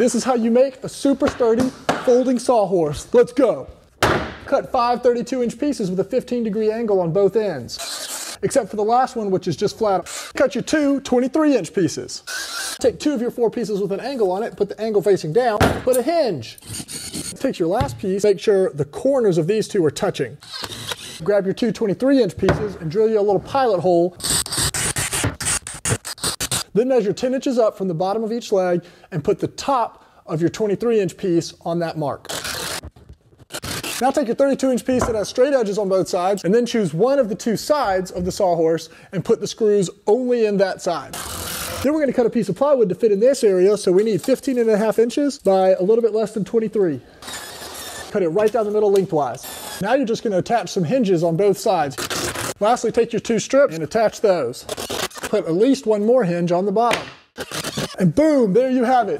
This is how you make a super sturdy folding sawhorse. Let's go. Cut five 32 inch pieces with a 15 degree angle on both ends. Except for the last one, which is just flat. Cut your two 23 inch pieces. Take two of your four pieces with an angle on it, put the angle facing down, put a hinge. Take your last piece, make sure the corners of these two are touching. Grab your two 23 inch pieces and drill you a little pilot hole then measure 10 inches up from the bottom of each leg and put the top of your 23 inch piece on that mark. Now take your 32 inch piece that has straight edges on both sides and then choose one of the two sides of the sawhorse and put the screws only in that side. Then we're gonna cut a piece of plywood to fit in this area, so we need 15 and a half inches by a little bit less than 23. Cut it right down the middle lengthwise. Now you're just gonna attach some hinges on both sides. Lastly, take your two strips and attach those put at least one more hinge on the bottom. And boom, there you have it.